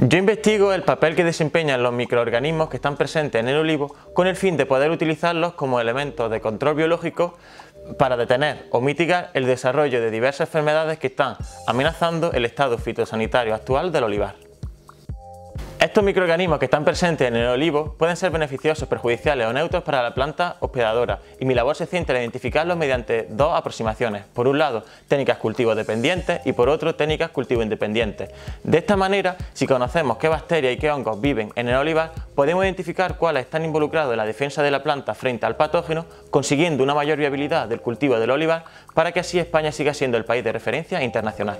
Yo investigo el papel que desempeñan los microorganismos que están presentes en el olivo con el fin de poder utilizarlos como elementos de control biológico para detener o mitigar el desarrollo de diversas enfermedades que están amenazando el estado fitosanitario actual del olivar. Estos microorganismos que están presentes en el olivo pueden ser beneficiosos, perjudiciales o neutros para la planta hospedadora y mi labor se centra en identificarlos mediante dos aproximaciones. Por un lado, técnicas cultivo dependientes y por otro, técnicas cultivo independientes. De esta manera, si conocemos qué bacterias y qué hongos viven en el olivar, podemos identificar cuáles están involucrados en la defensa de la planta frente al patógeno, consiguiendo una mayor viabilidad del cultivo del olivar para que así España siga siendo el país de referencia internacional.